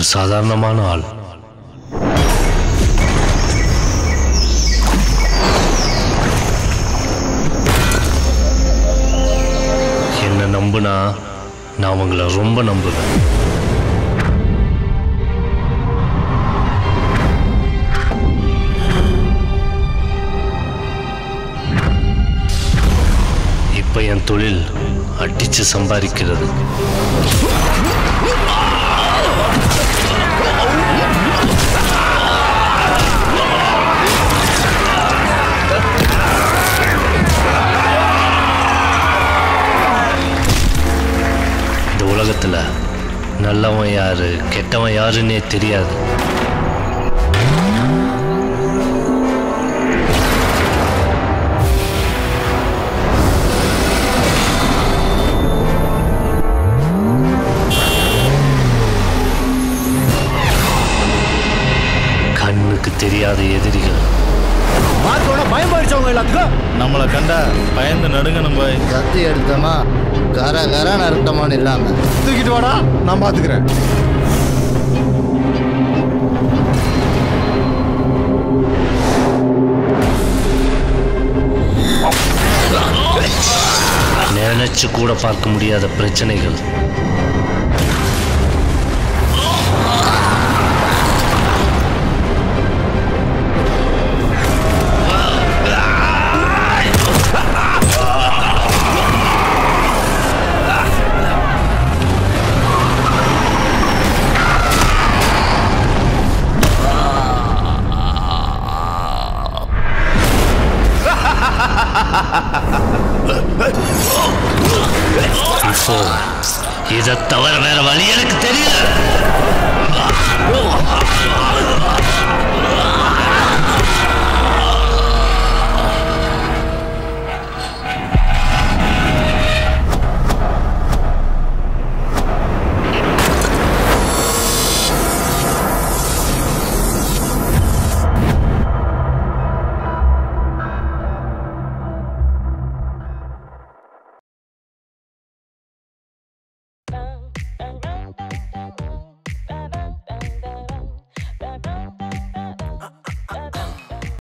சாதாரணமான ஆள். என்ன நம்புனா நான் உங்களை ரொம்ப நம்புவேன். இப்ப என் தொழில் அடிச்சு சம்பாதிக்கிறது. உலகத்தில் நல்லவன் யாரு கெட்டவன் யாருன்னே தெரியாது. கண்ணுக்கு தெரியாத எதிரிகள். மார்க்கோட பயம் போயிடுச்சவங்க எல்லாத்துக்கும் நம்மளை கண்டா பயந்து நடுங்கணும் பாய். கத்தி எடுத்தோமா கர கர நறுத்தமான்னு இல்லாம. தூக்கிட்டு வாடா நான் பாத்துக்கிறேன். நினைச்சு கூட பார்க்க முடியாத பிரச்சனைகள். இதை தவிர வேற வழி Bye.